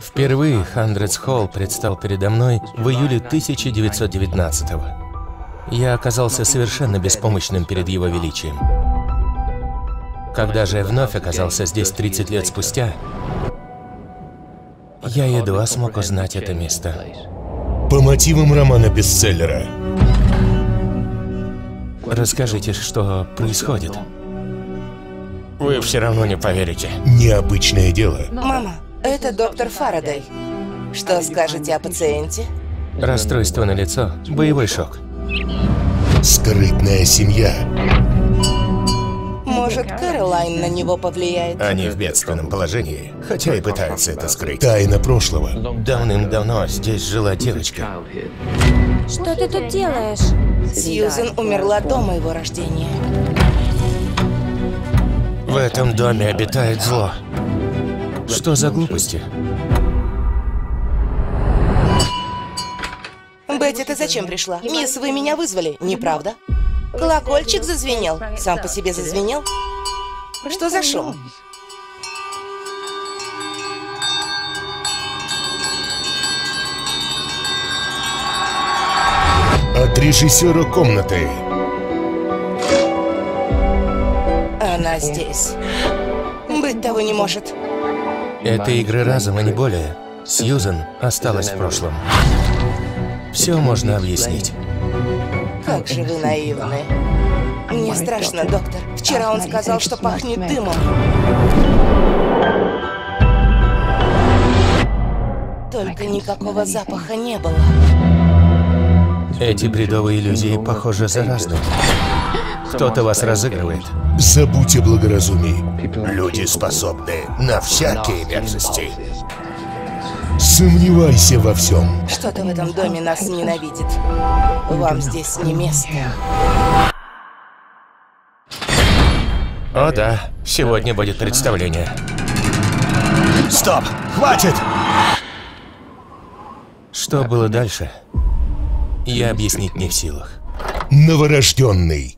Впервые Хандредс Холл предстал передо мной в июле 1919 -го. Я оказался совершенно беспомощным перед его величием. Когда же я вновь оказался здесь 30 лет спустя, я едва смог узнать это место. По мотивам романа-бестселлера. Расскажите, что происходит. Вы все равно не поверите. Необычное дело. Мама, это доктор Фарадей. Что скажете о пациенте? Расстройство на лицо, боевой шок. Скрытная семья. Может, Кэролайн на него повлияет? Они в бедственном положении, хотя и пытаются это скрыть. Тайна прошлого. Давным-давно здесь жила девочка. Что ты тут делаешь? Сьюзен умерла до моего рождения. В этом доме обитает зло. Что за глупости? Бетти, ты зачем пришла? Мисс, вы меня вызвали, неправда? Колокольчик зазвенел. Сам по себе зазвенел? Что за шум? От режиссера комнаты. Она здесь. Быть того не может. Это игры разума, не более. Сьюзен осталась в прошлом. Все можно объяснить. Как же вы наивны. Мне страшно, доктор. Вчера он сказал, что пахнет дымом. Только никакого запаха не было. Эти бредовые иллюзии, похоже, заразны. Кто-то вас разыгрывает. Забудь о благоразумии. Люди способны на всякие мерзости. Сомневайся во всем. Что-то в этом доме нас ненавидит. Вам здесь не место. О да, сегодня будет представление. Стоп! Хватит! Что было дальше, я объяснить не в силах. Новорожденный.